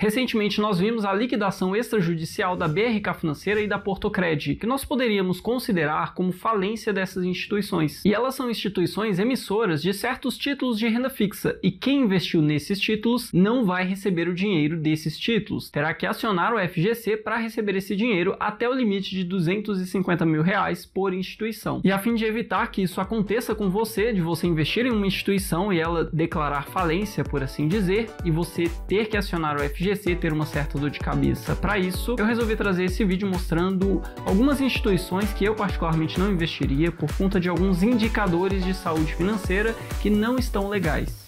Recentemente nós vimos a liquidação extrajudicial da BRK Financeira e da Portocred, que nós poderíamos considerar como falência dessas instituições. E elas são instituições emissoras de certos títulos de renda fixa, e quem investiu nesses títulos não vai receber o dinheiro desses títulos. Terá que acionar o FGC para receber esse dinheiro até o limite de 250 mil reais por instituição. E a fim de evitar que isso aconteça com você, de você investir em uma instituição e ela declarar falência, por assim dizer, e você ter que acionar o FGC, ter uma certa dor de cabeça para isso, eu resolvi trazer esse vídeo mostrando algumas instituições que eu particularmente não investiria por conta de alguns indicadores de saúde financeira que não estão legais.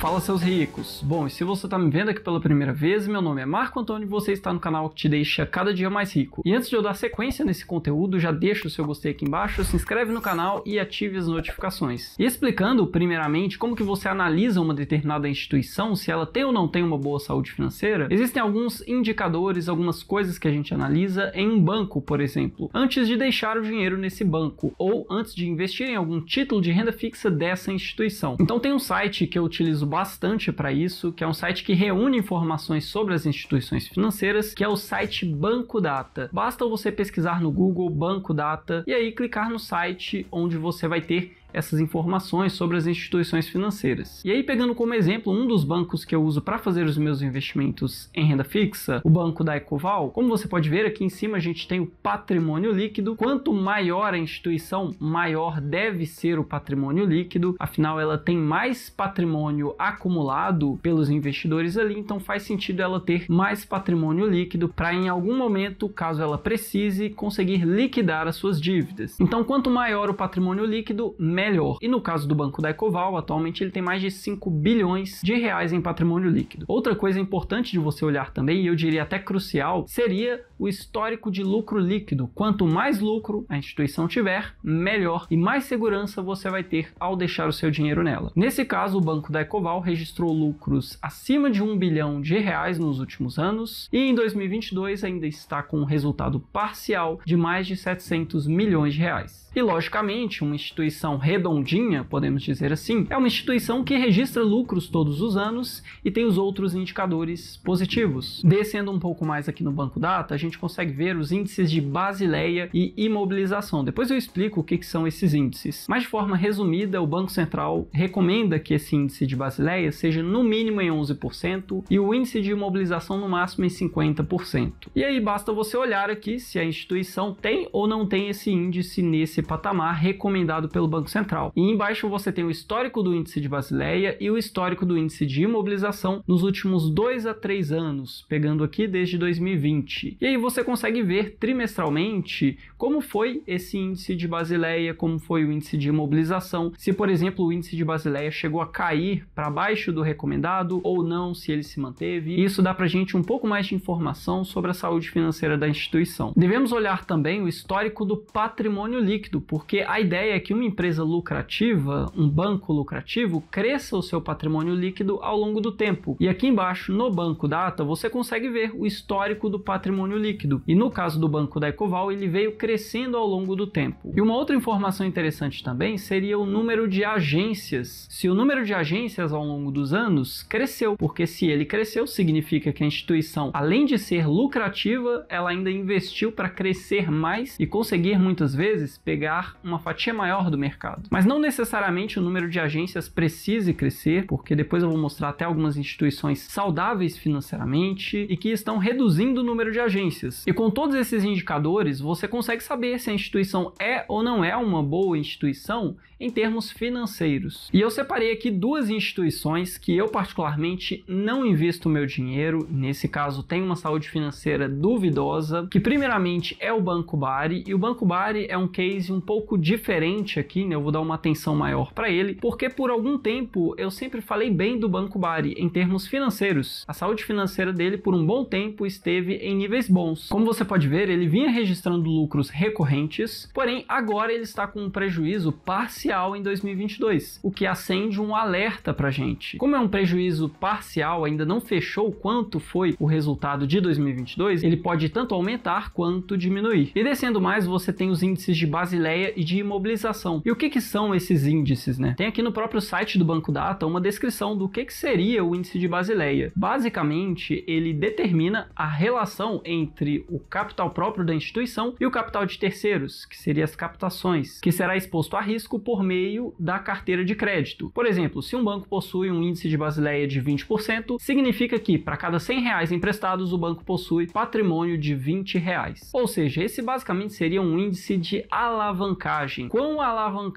Fala seus ricos! Bom, e se você está me vendo aqui pela primeira vez, meu nome é Marco Antônio e você está no canal que te deixa cada dia mais rico. E antes de eu dar sequência nesse conteúdo, já deixa o seu gostei aqui embaixo, se inscreve no canal e ative as notificações. E explicando, primeiramente, como que você analisa uma determinada instituição, se ela tem ou não tem uma boa saúde financeira, existem alguns indicadores, algumas coisas que a gente analisa em um banco, por exemplo, antes de deixar o dinheiro nesse banco, ou antes de investir em algum título de renda fixa dessa instituição. Então tem um site que eu utilizo bastante para isso, que é um site que reúne informações sobre as instituições financeiras, que é o site Banco Data. Basta você pesquisar no Google Banco Data e aí clicar no site onde você vai ter essas informações sobre as instituições financeiras. E aí, pegando como exemplo um dos bancos que eu uso para fazer os meus investimentos em renda fixa, o banco da Ecoval, como você pode ver aqui em cima a gente tem o patrimônio líquido. Quanto maior a instituição, maior deve ser o patrimônio líquido, afinal ela tem mais patrimônio acumulado pelos investidores ali, então faz sentido ela ter mais patrimônio líquido para em algum momento, caso ela precise, conseguir liquidar as suas dívidas. Então, quanto maior o patrimônio líquido, melhor. E no caso do Banco da Ecoval, atualmente ele tem mais de 5 bilhões de reais em patrimônio líquido. Outra coisa importante de você olhar também, e eu diria até crucial, seria o histórico de lucro líquido. Quanto mais lucro a instituição tiver, melhor e mais segurança você vai ter ao deixar o seu dinheiro nela. Nesse caso, o Banco da Ecoval registrou lucros acima de 1 bilhão de reais nos últimos anos e em 2022 ainda está com um resultado parcial de mais de 700 milhões de reais. E logicamente, uma instituição redondinha, podemos dizer assim, é uma instituição que registra lucros todos os anos e tem os outros indicadores positivos. Descendo um pouco mais aqui no banco data, a gente consegue ver os índices de Basileia e imobilização. Depois eu explico o que, que são esses índices. Mas de forma resumida, o Banco Central recomenda que esse índice de Basileia seja no mínimo em 11% e o índice de imobilização no máximo em 50%. E aí basta você olhar aqui se a instituição tem ou não tem esse índice nesse patamar recomendado pelo Banco Central. E embaixo você tem o histórico do índice de Basileia e o histórico do índice de imobilização nos últimos 2 a 3 anos, pegando aqui desde 2020. E aí você consegue ver trimestralmente como foi esse índice de Basileia, como foi o índice de imobilização, se por exemplo o índice de Basileia chegou a cair para baixo do recomendado ou não, se ele se manteve. Isso dá para gente um pouco mais de informação sobre a saúde financeira da instituição. Devemos olhar também o histórico do patrimônio líquido, porque a ideia é que uma empresa lucrativa, um banco lucrativo, cresça o seu patrimônio líquido ao longo do tempo. E aqui embaixo, no Banco Data, você consegue ver o histórico do patrimônio líquido. E no caso do Banco da Ecoval, ele veio crescendo ao longo do tempo. E uma outra informação interessante também seria o número de agências. Se o número de agências ao longo dos anos cresceu, porque se ele cresceu, significa que a instituição, além de ser lucrativa, ela ainda investiu para crescer mais e conseguir muitas vezes pegar uma fatia maior do mercado mercado. Mas não necessariamente o número de agências precise crescer, porque depois eu vou mostrar até algumas instituições saudáveis financeiramente e que estão reduzindo o número de agências. E com todos esses indicadores, você consegue saber se a instituição é ou não é uma boa instituição em termos financeiros. E eu separei aqui duas instituições que eu particularmente não invisto meu dinheiro, nesse caso tem uma saúde financeira duvidosa, que primeiramente é o Banco Bari, e o Banco Bari é um case um pouco diferente aqui, eu vou dar uma atenção maior para ele, porque por algum tempo eu sempre falei bem do Banco Bari em termos financeiros. A saúde financeira dele por um bom tempo esteve em níveis bons. Como você pode ver, ele vinha registrando lucros recorrentes, porém agora ele está com um prejuízo parcial em 2022, o que acende um alerta para gente. Como é um prejuízo parcial, ainda não fechou quanto foi o resultado de 2022, ele pode tanto aumentar quanto diminuir. E descendo mais, você tem os índices de Basileia e de imobilização. E o que, que que são esses índices, né? Tem aqui no próprio site do Banco Data uma descrição do que, que seria o índice de Basileia. Basicamente, ele determina a relação entre o capital próprio da instituição e o capital de terceiros, que seria as captações, que será exposto a risco por meio da carteira de crédito. Por exemplo, se um banco possui um índice de Basileia de 20%, significa que para cada 100 reais emprestados, o banco possui patrimônio de 20 reais. Ou seja, esse basicamente seria um índice de alavancagem. Quão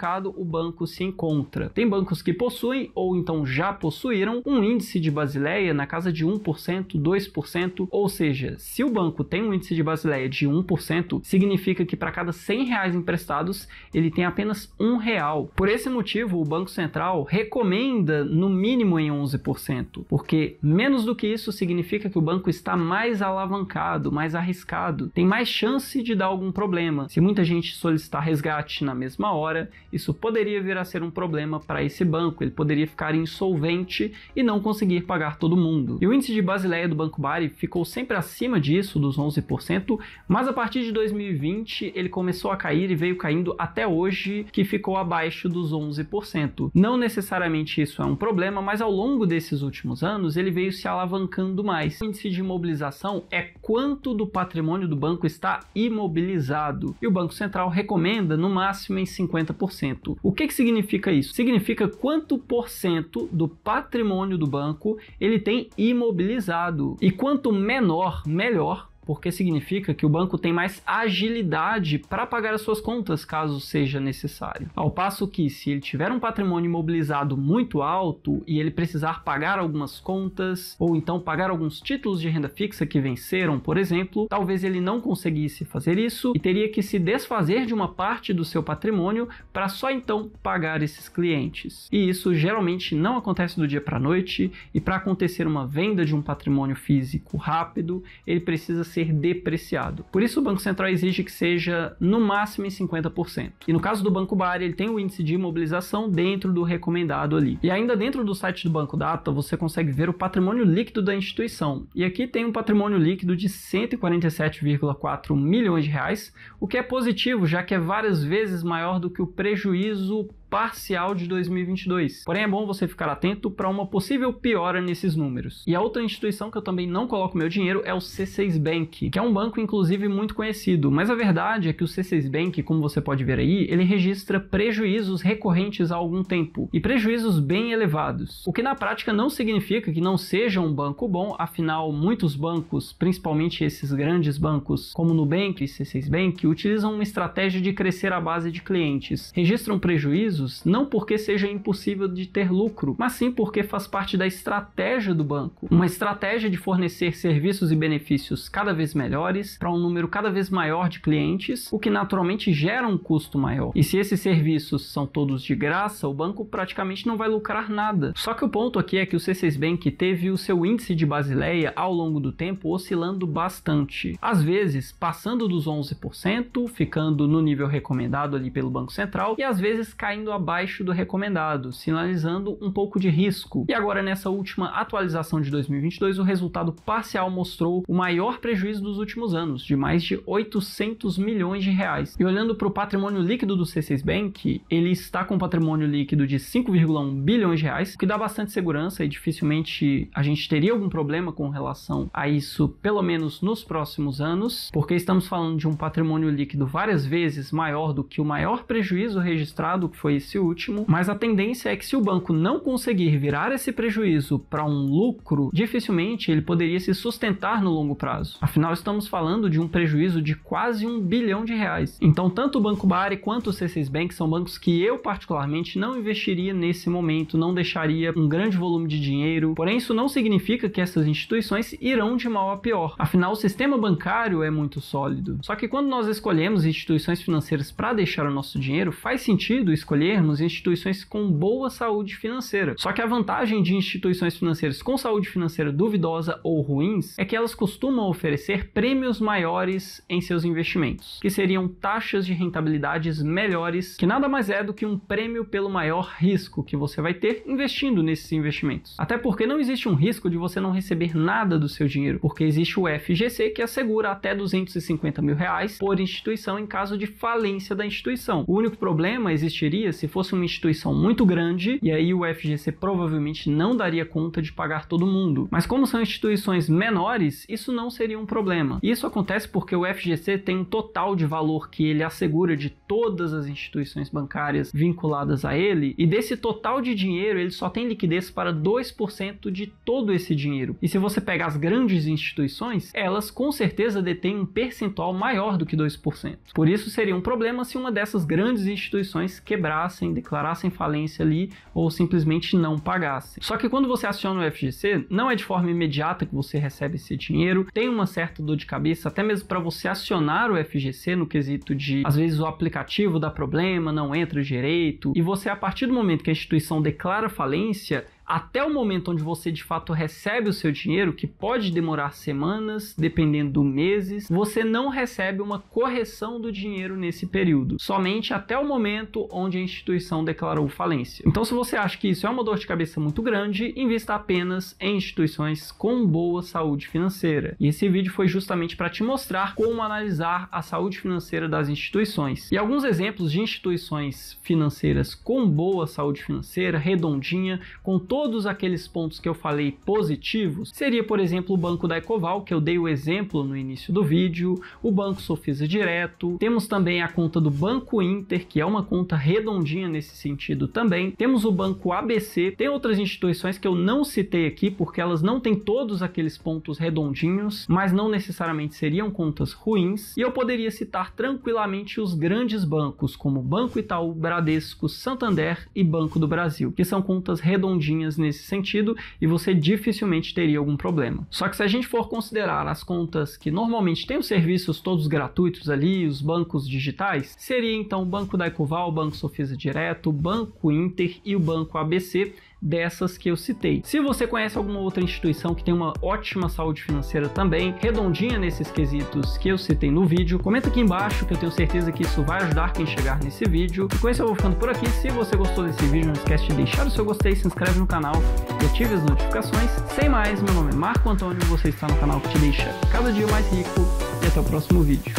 alavancado o banco se encontra? Tem bancos que possuem ou então já possuíram um índice de Basileia na casa de 1%, 2%, ou seja, se o banco tem um índice de Basileia de 1%, significa que para cada 100 reais emprestados, ele tem apenas um real. Por esse motivo, o Banco Central recomenda no mínimo em 11%, porque menos do que isso significa que o banco está mais alavancado, mais arriscado, tem mais chance de dar algum problema. Se muita gente solicitar resgate na mesma hora, isso poderia vir a ser um problema para esse banco, ele poderia ficar insolvente e não conseguir pagar todo mundo. E o índice de Basileia do Banco Bari ficou sempre acima disso, dos 11%, mas a partir de 2020 ele começou a cair e veio caindo até hoje, que ficou abaixo dos 11%. Não necessariamente isso é um problema, mas ao longo desses últimos anos ele veio se alavancando mais. O índice de imobilização é quanto do patrimônio do banco está imobilizado e o Banco Central recomenda no máximo em 50%. O que, que significa isso? Significa quanto por cento do patrimônio do banco ele tem imobilizado e quanto menor, melhor porque significa que o banco tem mais agilidade para pagar as suas contas caso seja necessário. Ao passo que, se ele tiver um patrimônio imobilizado muito alto e ele precisar pagar algumas contas ou então pagar alguns títulos de renda fixa que venceram, por exemplo, talvez ele não conseguisse fazer isso e teria que se desfazer de uma parte do seu patrimônio para só então pagar esses clientes. E isso geralmente não acontece do dia para a noite e para acontecer uma venda de um patrimônio físico rápido, ele precisa ser depreciado. Por isso o Banco Central exige que seja no máximo em 50%. E no caso do Banco Bari, ele tem o índice de imobilização dentro do recomendado ali. E ainda dentro do site do Banco Data, você consegue ver o patrimônio líquido da instituição. E aqui tem um patrimônio líquido de 147,4 milhões de reais, o que é positivo, já que é várias vezes maior do que o prejuízo parcial de 2022. Porém, é bom você ficar atento para uma possível piora nesses números. E a outra instituição que eu também não coloco meu dinheiro é o C6 Bank, que é um banco inclusive muito conhecido. Mas a verdade é que o C6 Bank, como você pode ver aí, ele registra prejuízos recorrentes há algum tempo e prejuízos bem elevados. O que na prática não significa que não seja um banco bom, afinal, muitos bancos, principalmente esses grandes bancos como Nubank e C6 Bank, utilizam uma estratégia de crescer a base de clientes, registram prejuízos prejuízos, não porque seja impossível de ter lucro, mas sim porque faz parte da estratégia do banco. Uma estratégia de fornecer serviços e benefícios cada vez melhores para um número cada vez maior de clientes, o que naturalmente gera um custo maior. E se esses serviços são todos de graça, o banco praticamente não vai lucrar nada. Só que o ponto aqui é que o C6 Bank teve o seu índice de Basileia ao longo do tempo oscilando bastante. Às vezes passando dos 11%, ficando no nível recomendado ali pelo Banco Central, e às vezes caindo abaixo do recomendado, sinalizando um pouco de risco. E agora, nessa última atualização de 2022, o resultado parcial mostrou o maior prejuízo dos últimos anos, de mais de 800 milhões de reais. E olhando para o patrimônio líquido do C6 Bank, ele está com um patrimônio líquido de 5,1 bilhões de reais, o que dá bastante segurança e dificilmente a gente teria algum problema com relação a isso, pelo menos nos próximos anos, porque estamos falando de um patrimônio líquido várias vezes maior do que o maior prejuízo registrado, que foi esse último, mas a tendência é que se o banco não conseguir virar esse prejuízo para um lucro, dificilmente ele poderia se sustentar no longo prazo. Afinal, estamos falando de um prejuízo de quase um bilhão de reais. Então, tanto o Banco Bari quanto o C6 Bank são bancos que eu particularmente não investiria nesse momento, não deixaria um grande volume de dinheiro. Porém, isso não significa que essas instituições irão de mal a pior. Afinal, o sistema bancário é muito sólido. Só que quando nós escolhemos instituições financeiras para deixar o nosso dinheiro, faz sentido escolher termos instituições com boa saúde financeira. Só que a vantagem de instituições financeiras com saúde financeira duvidosa ou ruins é que elas costumam oferecer prêmios maiores em seus investimentos, que seriam taxas de rentabilidades melhores, que nada mais é do que um prêmio pelo maior risco que você vai ter investindo nesses investimentos. Até porque não existe um risco de você não receber nada do seu dinheiro, porque existe o FGC que assegura até 250 mil reais por instituição em caso de falência da instituição. O único problema existiria se fosse uma instituição muito grande, e aí o FGC provavelmente não daria conta de pagar todo mundo. Mas como são instituições menores, isso não seria um problema. Isso acontece porque o FGC tem um total de valor que ele assegura de todas as instituições bancárias vinculadas a ele, e desse total de dinheiro ele só tem liquidez para 2% de todo esse dinheiro. E se você pegar as grandes instituições, elas com certeza detêm um percentual maior do que 2%. Por isso seria um problema se uma dessas grandes instituições quebrassem, declarassem falência ali ou simplesmente não pagassem. Só que quando você aciona o FGC, não é de forma imediata que você recebe esse dinheiro, tem uma certa dor de cabeça, até mesmo para você acionar o FGC no quesito de às vezes o aplicativo dá problema, não entra direito, e você a partir do momento que a instituição declara falência, até o momento onde você de fato recebe o seu dinheiro, que pode demorar semanas, dependendo do meses, você não recebe uma correção do dinheiro nesse período, somente até o momento onde a instituição declarou falência. Então, se você acha que isso é uma dor de cabeça muito grande, invista apenas em instituições com boa saúde financeira. E esse vídeo foi justamente para te mostrar como analisar a saúde financeira das instituições. E alguns exemplos de instituições financeiras com boa saúde financeira, redondinha, com todos aqueles pontos que eu falei positivos, seria, por exemplo, o Banco da Ecoval, que eu dei o exemplo no início do vídeo, o Banco Sofisa Direto, temos também a conta do Banco Inter, que é uma conta redondinha nesse sentido também, temos o Banco ABC, tem outras instituições que eu não citei aqui porque elas não têm todos aqueles pontos redondinhos, mas não necessariamente seriam contas ruins, e eu poderia citar tranquilamente os grandes bancos, como Banco Itaú, Bradesco, Santander e Banco do Brasil, que são contas redondinhas nesse sentido e você dificilmente teria algum problema. Só que se a gente for considerar as contas que normalmente têm os serviços todos gratuitos ali, os bancos digitais, seria então o Banco da Ecoval, o Banco Sofisa Direto, o Banco Inter e o Banco ABC, dessas que eu citei. Se você conhece alguma outra instituição que tem uma ótima saúde financeira também, redondinha nesses quesitos que eu citei no vídeo, comenta aqui embaixo que eu tenho certeza que isso vai ajudar quem chegar nesse vídeo. E com isso eu vou ficando por aqui. Se você gostou desse vídeo, não esquece de deixar o seu gostei, se inscreve no canal e ative as notificações. Sem mais, meu nome é Marco Antônio, você está no canal que te deixa cada dia mais rico e até o próximo vídeo.